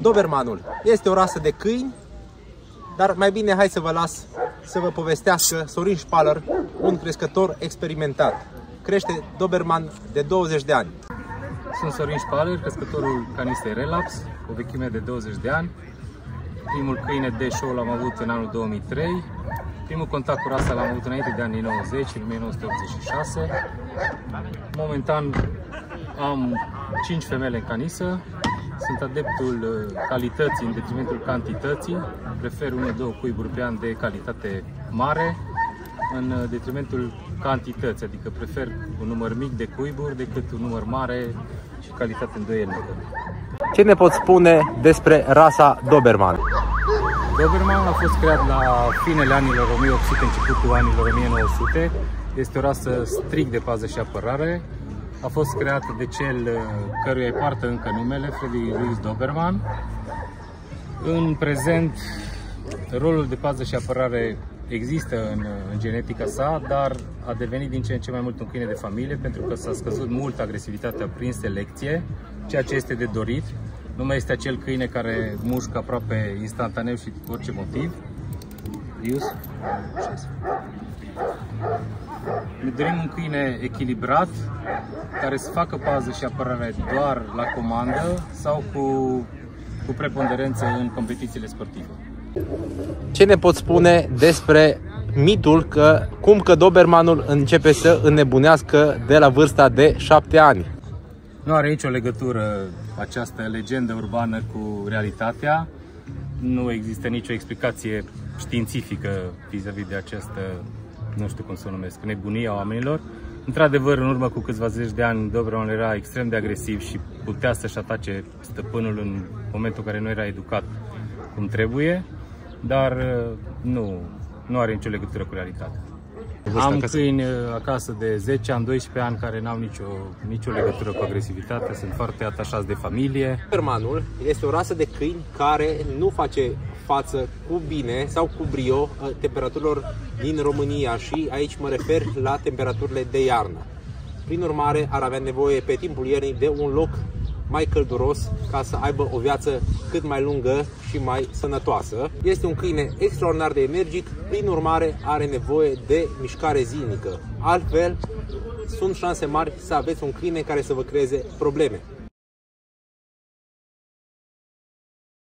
Dobermanul este o rasă de câini, dar mai bine hai să vă las să vă povestească Sorin Spaller, un crescător experimentat. Crește Doberman de 20 de ani. Sunt Sorin Spaller, crescătorul canistei Relaps, o vechime de 20 de ani. Primul câine de show l-am avut în anul 2003. Primul contact cu rasa l-am avut înainte de anii 90, în 1986. Momentan am 5 femele în canisă, sunt adeptul uh, calității în detrimentul cantității. Prefer une două cuiburi pe an de calitate mare în uh, detrimentul cantității, adică prefer un număr mic de cuiburi decât un număr mare și calitate îndoielnică. Ce ne poți spune despre rasa Doberman? Doberman a fost creat la finele anilor 1800, începutul anilor 1900. Este o rasă strict de pază și apărare, a fost creat de cel uh, căruia îi poartă încă numele, Freddy Louis Doberman. În prezent, rolul de pază și apărare există în, uh, în genetica sa, dar a devenit din ce în ce mai mult un câine de familie pentru că s-a scăzut mult agresivitatea prin selecție, ceea ce este de dorit. Nu mai este acel câine care mușcă aproape instantaneu și cu orice motiv. Ius? Ne dorim un câine echilibrat, care să facă pază și apărare doar la comandă sau cu, cu preponderență în competițiile sportive. Ce ne poți spune despre mitul că cum că Dobermanul începe să înnebunească de la vârsta de 7 ani? Nu are nicio legătură această legendă urbană cu realitatea. Nu există nicio explicație științifică vis-a-vis -vis de această nu știu cum să o numesc, nebunia oamenilor. Într-adevăr, în urmă cu câțiva zeci de ani, Doberman era extrem de agresiv și putea să-și atace stăpânul în momentul în care nu era educat cum trebuie, dar uh, nu, nu are nicio legătură cu realitatea. Am acasă. câini uh, acasă de 10 ani, 12 ani care n-au nicio, nicio legătură cu agresivitatea, sunt foarte atașați de familie. Dobermanul este o rasă de câini care nu face față cu bine sau cu brio uh, temperaturilor din România și aici mă refer la temperaturile de iarnă. Prin urmare, ar avea nevoie pe timpul iernii de un loc mai călduros ca să aibă o viață cât mai lungă și mai sănătoasă. Este un câine extraordinar de energic, prin urmare are nevoie de mișcare zilnică. Altfel, sunt șanse mari să aveți un câine care să vă creeze probleme.